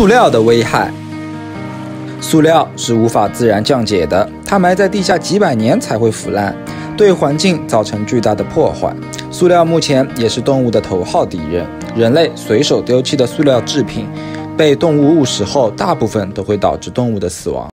塑料的危害。塑料是无法自然降解的它埋在地下几百年才会腐烂对环境造成巨大的破坏。塑料目前也是动物的头号敌人人类随手丢弃的塑料制品被动物误食后大部分都会导致动物的死亡。